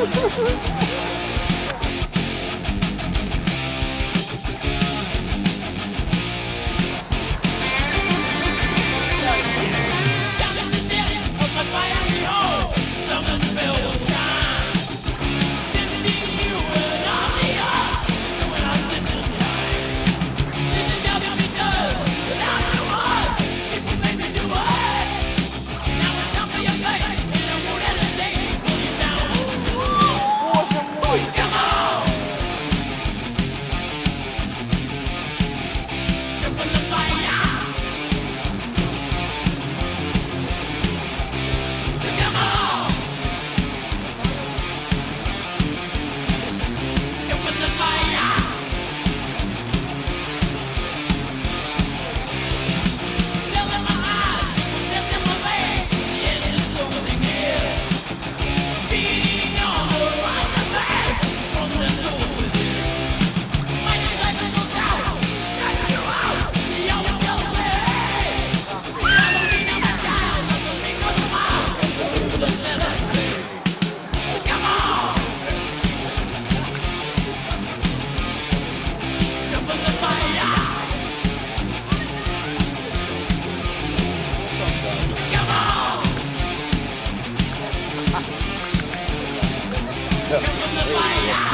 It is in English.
フフフフ。Yeah.